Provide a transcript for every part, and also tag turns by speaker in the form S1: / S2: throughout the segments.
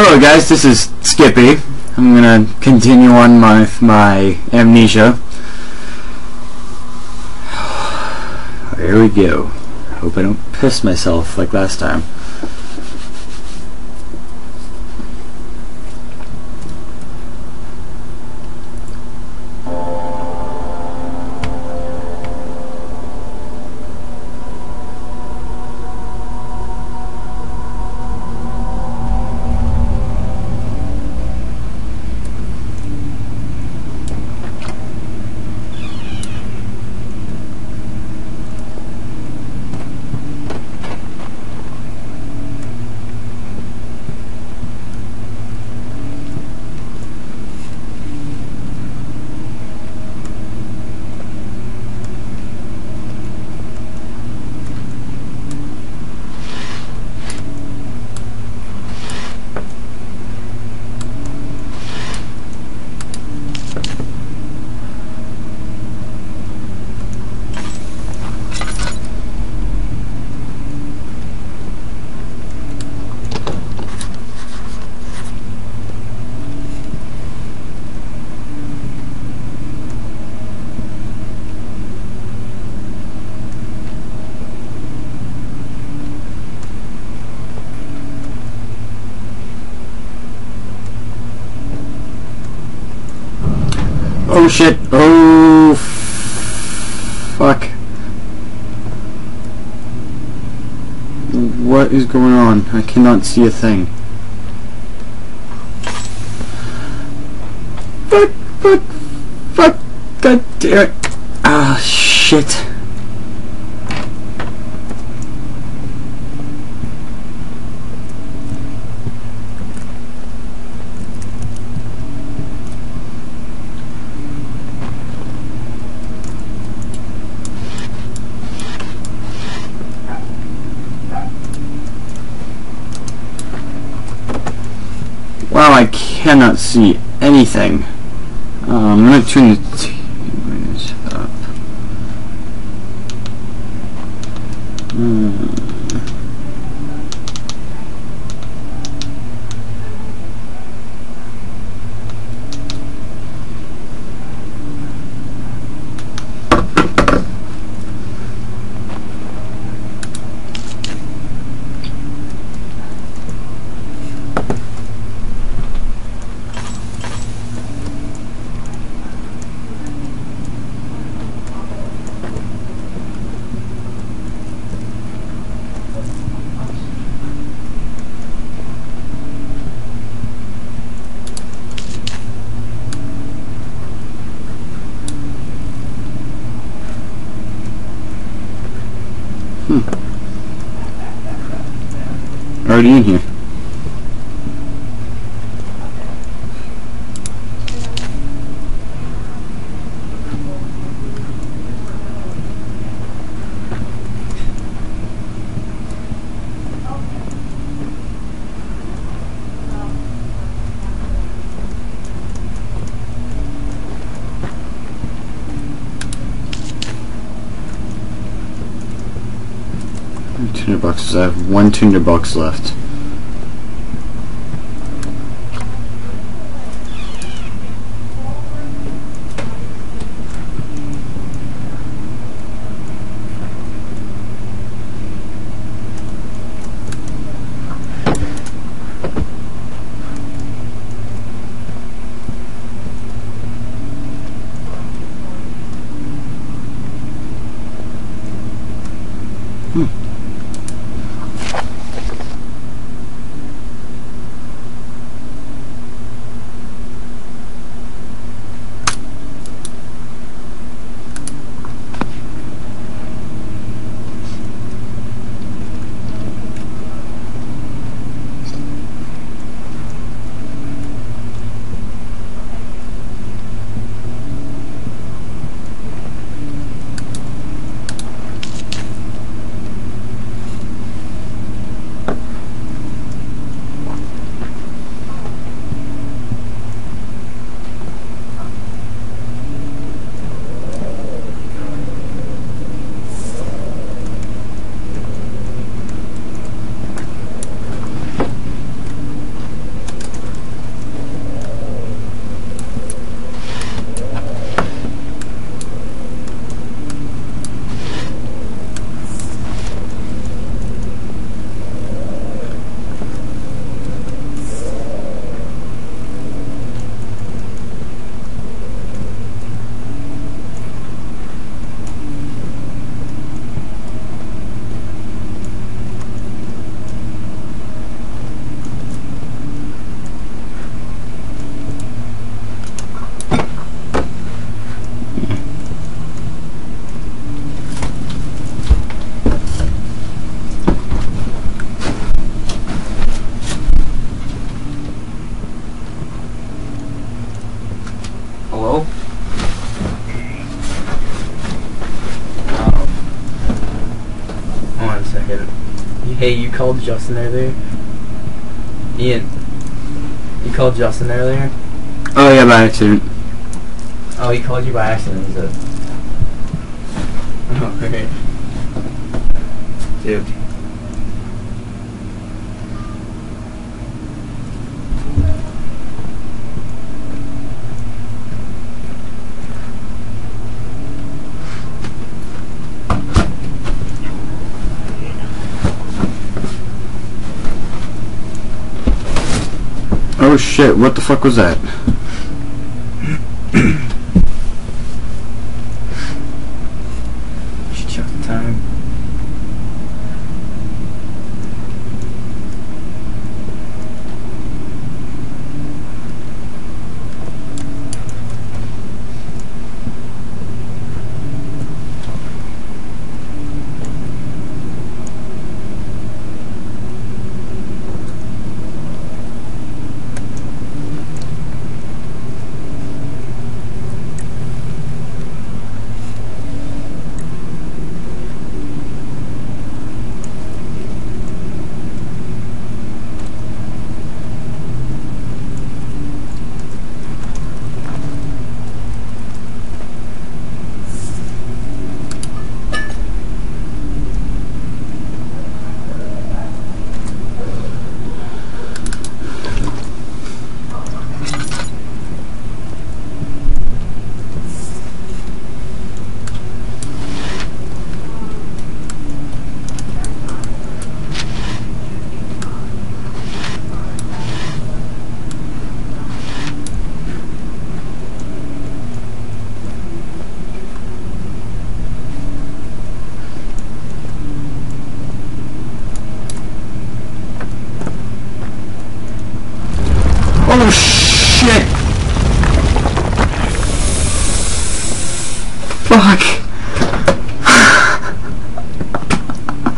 S1: Hello guys, this is Skippy. I'm gonna continue on my my amnesia. Here we go. Hope I don't piss myself like last time. Oh shit. Oh fuck. What is going on? I cannot see a thing. Fuck, fuck, fuck, god damn it. Ah, shit. I cannot see anything. Uh, I'm gonna turn the Hmm. Already in here. Tinderboxes. I have one tinderbox left.
S2: Hey, you called Justin earlier? Ian, you called Justin earlier?
S1: Oh yeah, by accident.
S2: Oh, he called you by accident, is it? Oh, okay. Dude.
S1: Shit, what the fuck was that?
S2: Should check the time.
S1: Oh shit! Fuck!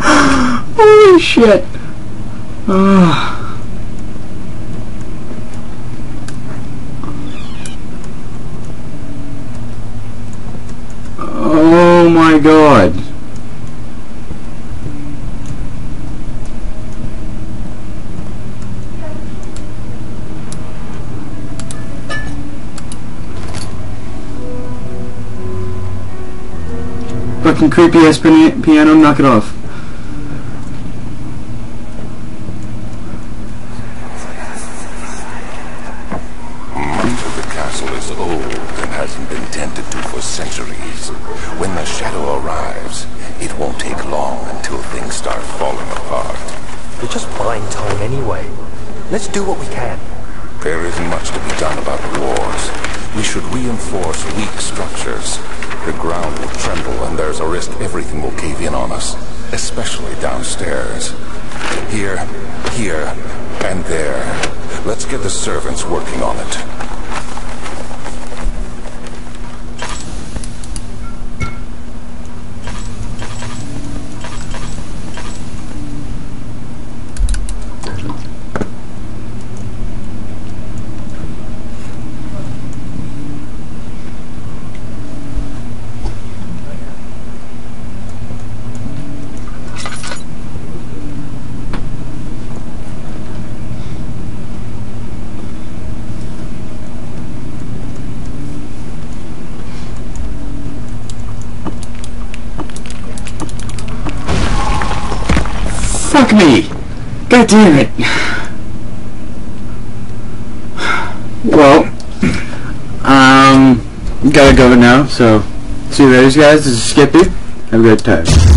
S1: Holy shit! Oh. Oh my god. Fucking creepy ass piano, piano, knock it off.
S3: Much of the castle is old and hasn't been tended to for centuries. When the shadow arrives, it won't take long until things start falling apart.
S4: We're just buying time anyway. Let's do what we can.
S3: There isn't much to be done about the wars. We should reinforce weak structures. The ground will tremble and there's a risk everything will cave in on us, especially downstairs. Here, here, and there. Let's get the servants working on it.
S1: Fuck me! God damn it! Well, um, gotta go now, so see you later guys, this is Skippy. Have a good time.